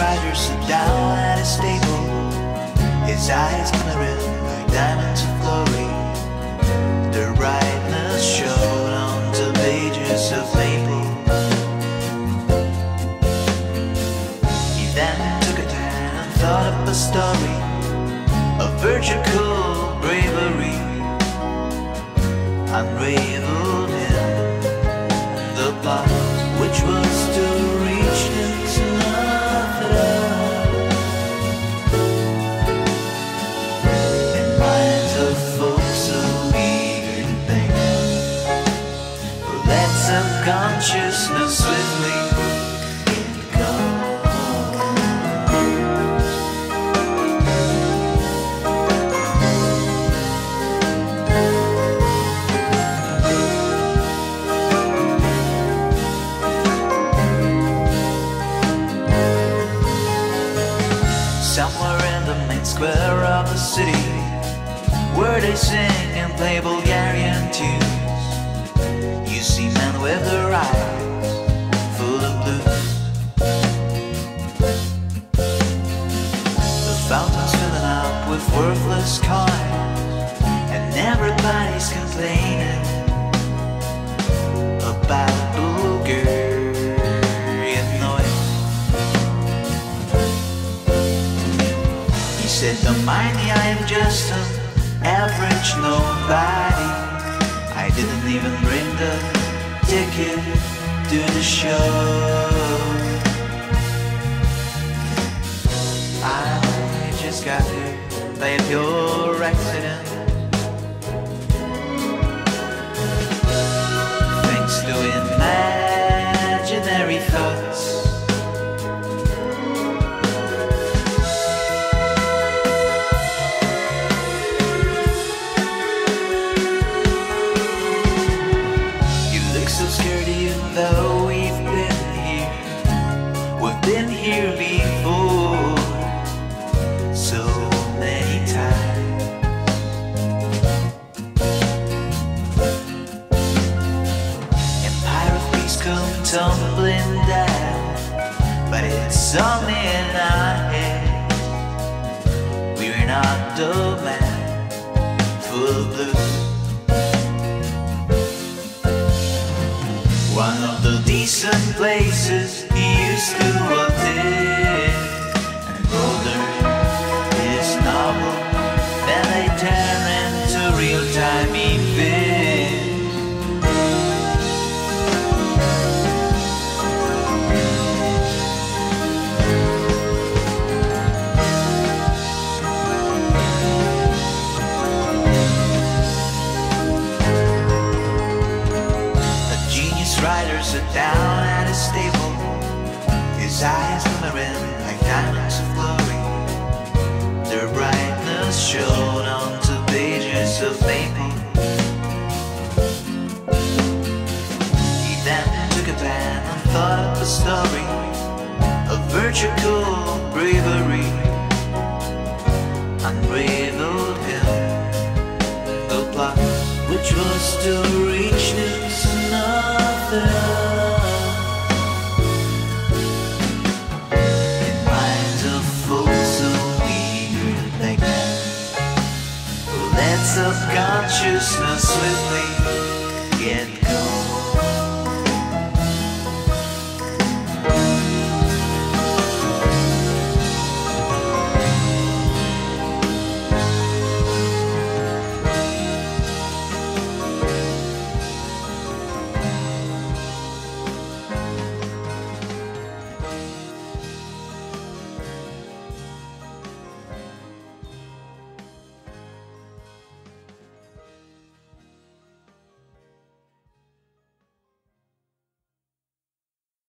rider sit down at a stable. His eyes glittering like diamonds of glory. The brightness shone on the pages of maple. He then took a pen and thought up a story of virtual bravery. Unraveled let subconsciousness swiftly go. Somewhere in the main square of the city Where they sing and play Bulgarian tunes You see men with their eyes full of blues The fountain's filling up with worthless coins And everybody's complaining About Bulgarian noise He said, don't mind me, I am just an average nobody. Didn't even bring the ticket to the show. I just got here by a pure accident. Here before so many times. Empire of peace come tumbling down, but it's only in our head. We're not the man full of blues. One of the decent places of maple He then took a pen and thought up a story Of virtual bravery Unraveled him the plot which was to reach into nothing. Who let subconsciousness swiftly